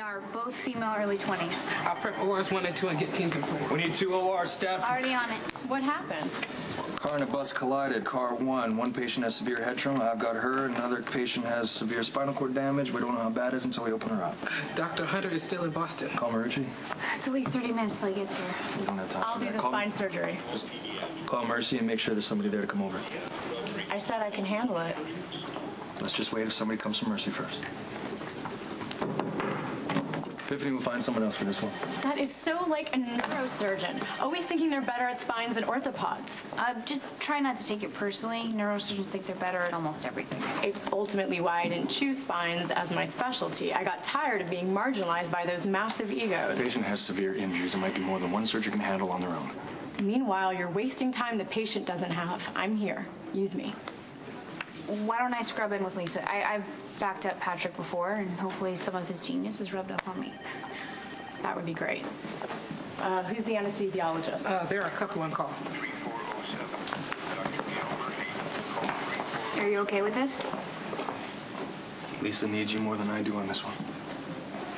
ER, both female, early 20s. I'll prep ORs 1 and 2 and get teams in place. We need two OR staff. Already on it. What happened? Car and a bus collided. Car one. One patient has severe head trauma. I've got her. Another patient has severe spinal cord damage. We don't know how bad it is until we open her up. Dr. Hunter is still in Boston. Call Marucci. It's at least 30 minutes till he gets here. We don't have time. I'll do that. the Call- spine surgery. Call Mercy and make sure there's somebody there to come over. I said I can handle it. Let's just wait if somebody comes from Mercy first. Epiphany will find someone else for this one. That is so like a neurosurgeon, always thinking they're better at spines than orthopods. Uh, just try not to take it personally. Neurosurgeons think they're better at almost everything. It's ultimately why I didn't choose spines as my specialty. I got tired of being marginalized by those massive egos. The patient has severe injuries. It might be more than one surgeon can handle on their own. Meanwhile, you're wasting time the patient doesn't have. I'm here. Use me. Why don't I scrub in with Lisa? I, I've backed up Patrick before, and hopefully some of his genius is rubbed off on me. That would be great. Uh, who's the anesthesiologist? Uh, there are a couple on call. Are you okay with this? Lisa needs you more than I do on this one.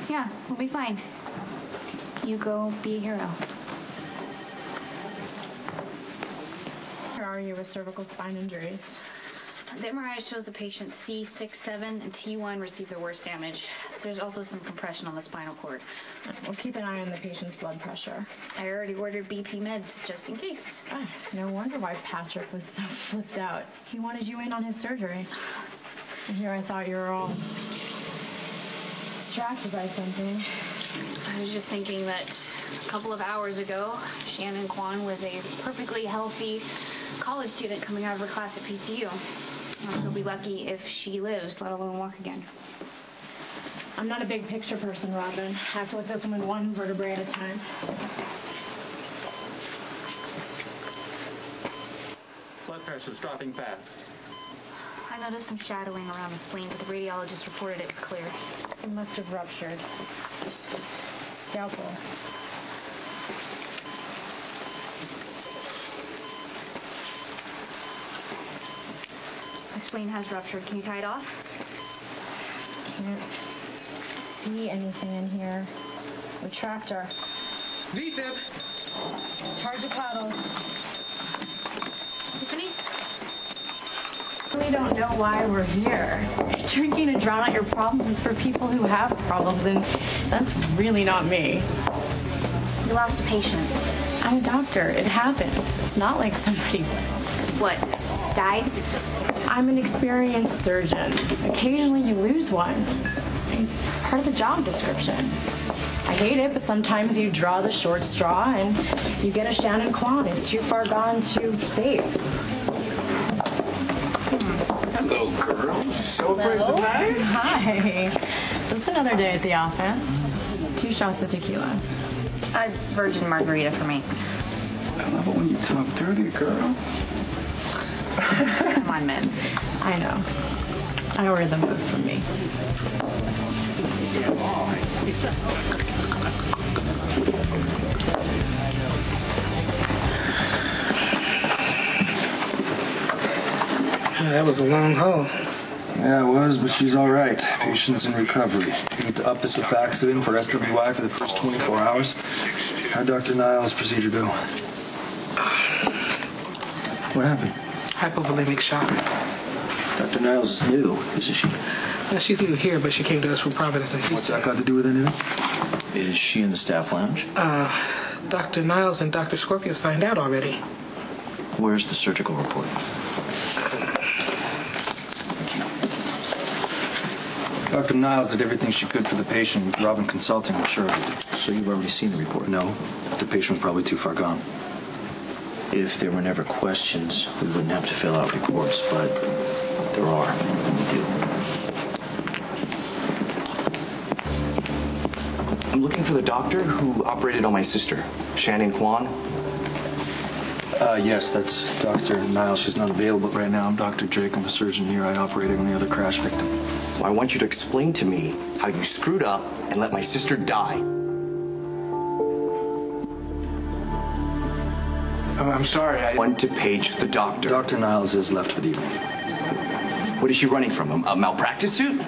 Yeah, we'll be fine. You go be a hero. Where are you with cervical spine injuries? The MRI shows the patients C6, 7, and T1 received the worst damage. There's also some compression on the spinal cord. We'll keep an eye on the patient's blood pressure. I already ordered BP meds just in case. Ah, no wonder why Patrick was so flipped out. He wanted you in on his surgery. And here I thought you were all distracted by something. I was just thinking that a couple of hours ago, Shannon Kwan was a perfectly healthy college student coming out of her class at PCU. Um, She'll be lucky if she lives, let alone walk again. I'm not a big picture person, Robin. I have to look at this woman one vertebrae at a time. Blood pressure's dropping fast. I noticed some shadowing around the spleen, but the radiologist reported it was clear. It must have ruptured. Scalpel. Spleen has ruptured. Can you tie it off? Can't see anything in here. Retractor. VFib. Charge the paddles. Tiffany? I really don't know why we're here. Drinking to drown out your problems is for people who have problems, and that's really not me. You lost a patient. I'm a doctor. It happens. It's not like somebody. What? Died? I'm an experienced surgeon. Occasionally you lose one. It's part of the job description. I hate it, but sometimes you draw the short straw and you get a Shannon Kwan who's too far gone to save. Hello, girl. You celebrating tonight? Hi. Just another day at the office. Two shots of tequila. A virgin margarita for me. I love it when you talk dirty, girl. I'm on meds. I know. I ordered them both for me. That was a long haul. Yeah, it was, but she's all right. Patient's in recovery. You need to up the sulfaxetine for SWI for the first 24 hours. How'd Dr. Niles' procedure go? What happened? Hypovolemic shock. Dr. Niles is new, isn't she? Uh, she's new here, but she came to us from Providence and What's Houston. that got to do with anything? Is she in the staff lounge? Dr. Niles and Dr. Scorpio signed out already. Where's the surgical report? Dr. Niles did everything she could for the patient. Robin Consulting was sure of it. So you've already seen the report? No, the patient was probably too far gone. If there were never questions, we wouldn't have to fill out reports, but there are, and we do. I'm looking for the doctor who operated on my sister, Shannon Kwan. Uh, yes, that's Dr. Niles. She's not available right now. I'm Dr. Drake. I'm a surgeon here. I operated on the other crash victim. Well, I want you to explain to me how you screwed up and let my sister die. I'm, I'm sorry. I... Want to page the doctor. Dr. Niles is left for the evening. What is she running from? A, a malpractice suit?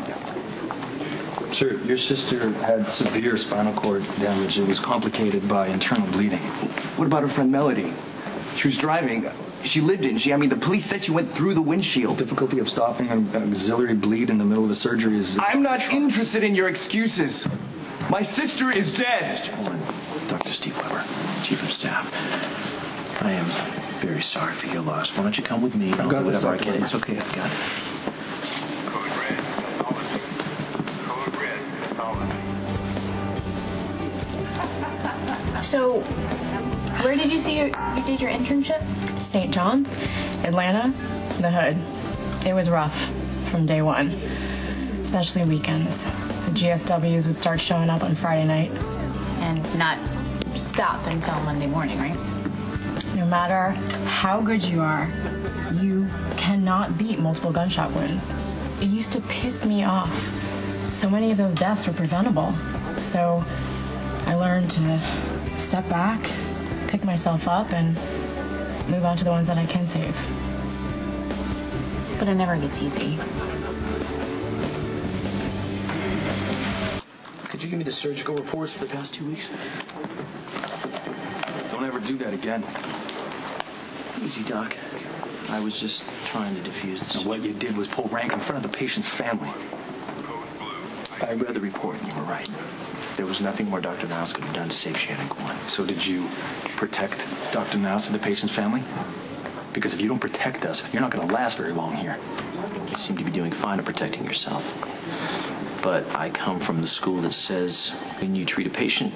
Sir, your sister had severe spinal cord damage. It was complicated by internal bleeding. What about her friend Melody? She was driving. She lived in. She. I mean, the police said she went through the windshield. Difficulty of stopping an auxiliary bleed in the middle of a surgery is. I'm not interested in your excuses. My sister is dead. On. Dr. Steve Webber, Chief of Staff. I am very sorry for your loss. Why don't you come with me? I'll got do this, whatever I can. It's okay. I've got it. Code red, policy. Code red, policy. So, where did you see your, you did your internship? St. John's, Atlanta, the hood. It was rough from day one, especially weekends. The GSWs would start showing up on Friday night. And not stop until Monday morning, right? No matter how good you are, you cannot beat multiple gunshot wounds. It used to piss me off. So many of those deaths were preventable. So I learned to step back, pick myself up, and move on to the ones that I can save. But it never gets easy. Could you give me the surgical reports for the past two weeks? Don't ever do that again. Easy, Doc. I was just trying to defuse this. And what you did was pull rank in front of the patient's family. I read the report and you were right. There was nothing more Dr. Niles could have done to save Shannon Kwan. So did you protect Dr. Niles and the patient's family? Because if you don't protect us, you're not going to last very long here. You seem to be doing fine at protecting yourself. But I come from the school that says when you treat a patient,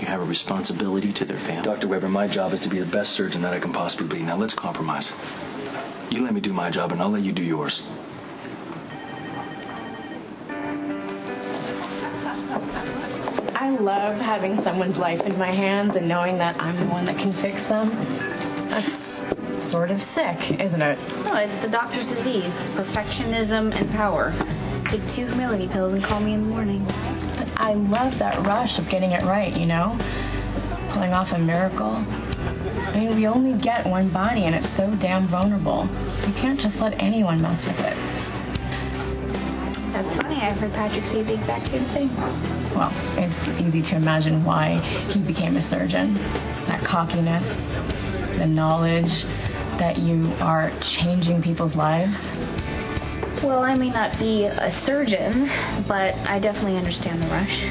you have a responsibility to their family. Dr. Webber, my job is to be the best surgeon that I can possibly be. Now let's compromise. You let me do my job, and I'll let you do yours. I love having someone's life in my hands and knowing that I'm the one that can fix them. That's sort of sick, isn't it? No, it's the doctor's disease perfectionism and power. Take two humility pills and call me in the morning. I love that rush of getting it right, you know? Pulling off a miracle. I mean, we only get one body and it's so damn vulnerable. You can't just let anyone mess with it. That's funny. I've heard Patrick say the exact same thing. Well, it's easy to imagine why he became a surgeon. That cockiness, the knowledge that you are changing people's lives. Well, I may not be a surgeon, but I definitely understand the rush.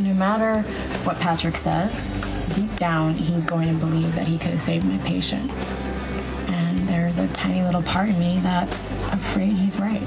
No matter what Patrick says, deep down, he's going to believe that he could have saved my patient. And there's a tiny little part of me that's afraid he's right.